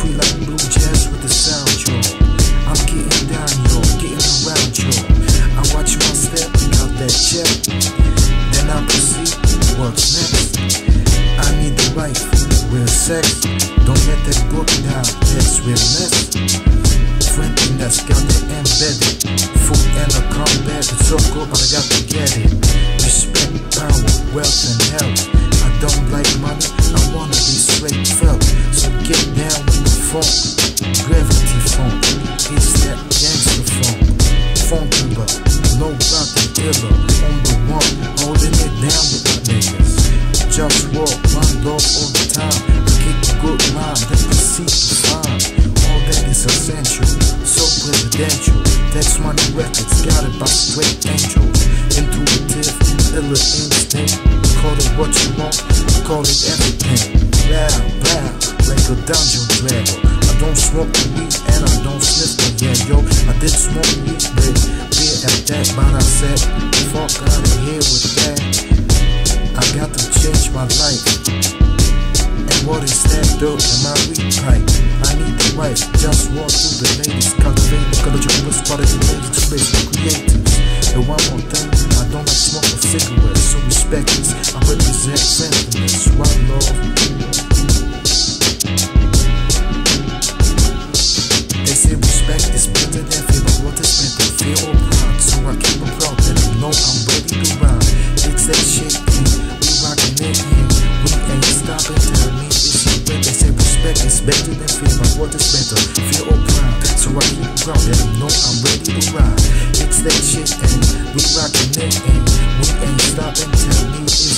Free like blue jazz with the sound, yo. I'm getting down, yo, getting around, yo. I watch my step, count that check. Then I proceed, what's next? I need the wife, real sex. Don't let that book down, that's realness. Friendly that's got it embedded. Food and a combat, it's so good, but I got to get it. Respect, power, wealth, and health. I don't like money, I wanna funk, gravity funk. It's that gangster funk. Funk number, no the dealer. On the one, holding it down with my niggas. Just walk, my dog all the time. Kick a good mind, that then proceed to find. All that is essential, so presidential. That's money records, got it by straight angels. Intuitive, illa instinct. Call it what you want, call it everything. Bow, bow, like a dungeon dragger. I don't smoke the weed and I don't sniff the yeah, yo. I did smoke weed, but beer at that, but I said, fuck out of here with that. I got to change my life. And what is that dirt in my weed pipe? I need the wife, just walk through the ladies, cultivate ecological responsibility to raise the creators. And one more thing, I don't like smoking cigarettes, so respect this. I represent friendliness, one love. spaceship and we rockin' it and we ain't stopping till music.